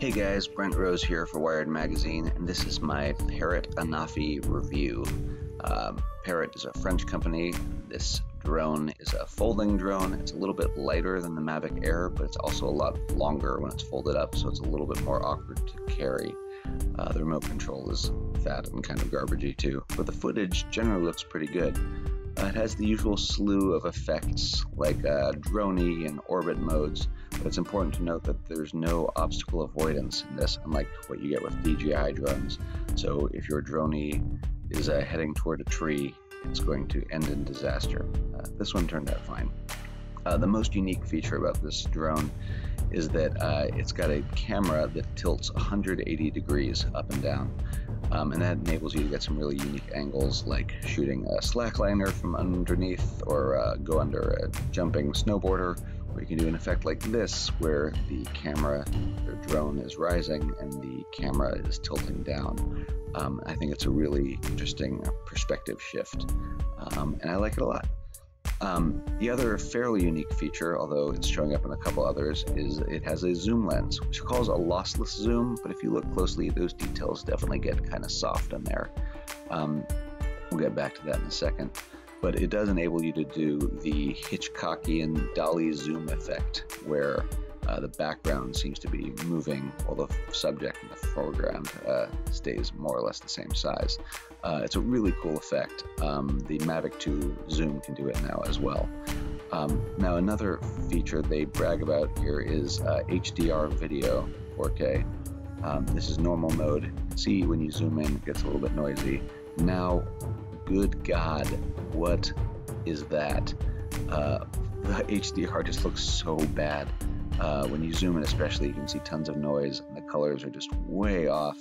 Hey guys, Brent Rose here for Wired Magazine, and this is my Parrot Anafi review. Um, Parrot is a French company. This drone is a folding drone. It's a little bit lighter than the Mavic Air, but it's also a lot longer when it's folded up, so it's a little bit more awkward to carry. Uh, the remote control is fat and kind of garbagey too, but the footage generally looks pretty good. Uh, it has the usual slew of effects like uh, Dronie and orbit modes, it's important to note that there's no obstacle avoidance in this, unlike what you get with DJI drones. So if your Dronie is uh, heading toward a tree, it's going to end in disaster. Uh, this one turned out fine. Uh, the most unique feature about this drone is that uh, it's got a camera that tilts 180 degrees up and down. Um, and that enables you to get some really unique angles like shooting a slackliner from underneath or uh, go under a jumping snowboarder or you can do an effect like this where the camera or drone is rising and the camera is tilting down. Um, I think it's a really interesting perspective shift um, and I like it a lot. Um, the other fairly unique feature, although it's showing up in a couple others, is it has a zoom lens, which calls a lossless zoom, but if you look closely, those details definitely get kind of soft in there. Um, we'll get back to that in a second. But it does enable you to do the Hitchcockian dolly zoom effect, where uh, the background seems to be moving while the subject in the foreground uh, stays more or less the same size. Uh, it's a really cool effect. Um, the Mavic 2 Zoom can do it now as well. Um, now, another feature they brag about here is HDR uh, video 4K. Um, this is normal mode. See, when you zoom in, it gets a little bit noisy. Now, good God, what is that? Uh, the HDR just looks so bad. Uh, when you zoom in, especially, you can see tons of noise, and the colors are just way off.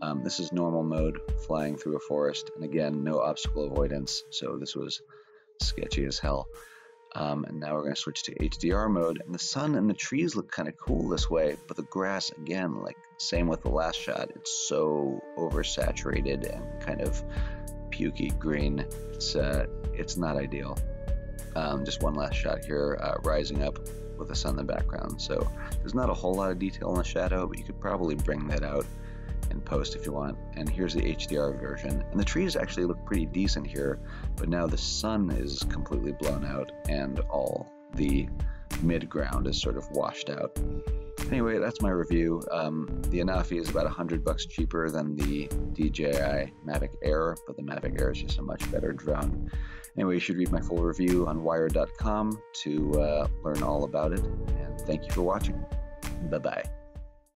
Um, this is normal mode, flying through a forest, and again, no obstacle avoidance, so this was sketchy as hell. Um, and now we're going to switch to HDR mode, and the sun and the trees look kind of cool this way, but the grass, again, like same with the last shot, it's so oversaturated and kind of pukey green. It's uh, it's not ideal. Um, just one last shot here, uh, rising up with the sun in the background. So there's not a whole lot of detail in the shadow, but you could probably bring that out in post if you want. And here's the HDR version. And the trees actually look pretty decent here, but now the sun is completely blown out and all the mid ground is sort of washed out. Anyway, that's my review. Um, the Anafi is about 100 bucks cheaper than the DJI Mavic Air, but the Mavic Air is just a much better drone. Anyway, you should read my full review on wired.com to uh, learn all about it. And thank you for watching. Bye bye.